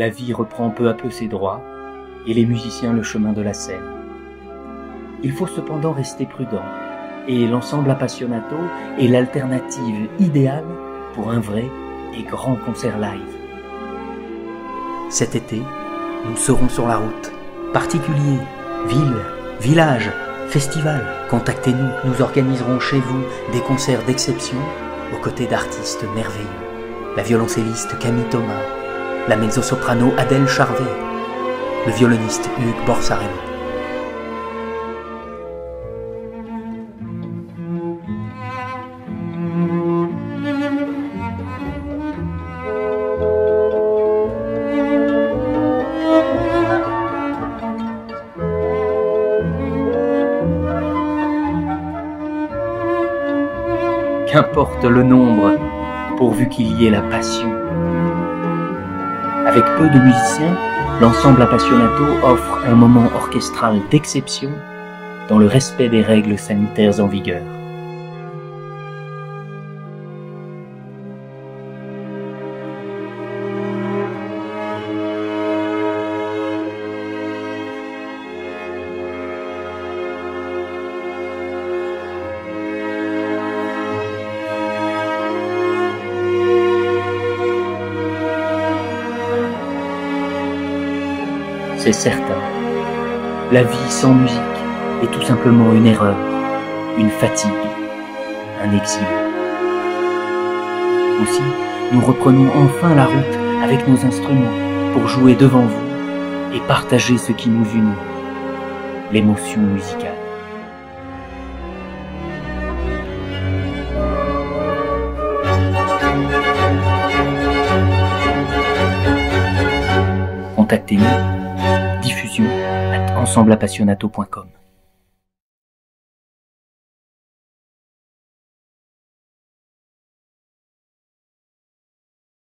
la vie reprend peu à peu ses droits et les musiciens le chemin de la scène. Il faut cependant rester prudent et l'ensemble appassionato est l'alternative idéale pour un vrai et grand concert live. Cet été, nous serons sur la route. Particuliers, villes, villages, festivals, contactez-nous. Nous organiserons chez vous des concerts d'exception aux côtés d'artistes merveilleux. La violoncelliste Camille Thomas, la mezzo-soprano Adèle Charvet, le violoniste Hugues Borsarello. Qu'importe le nombre, pourvu qu'il y ait la passion. Avec peu de musiciens, l'ensemble Appassionato offre un moment orchestral d'exception dans le respect des règles sanitaires en vigueur. C'est certain, la vie sans musique est tout simplement une erreur, une fatigue, un exil. Aussi, nous reprenons enfin la route avec nos instruments pour jouer devant vous et partager ce qui nous unit, l'émotion musicale. Contactez-nous diffusion at ensembleappassionato.com.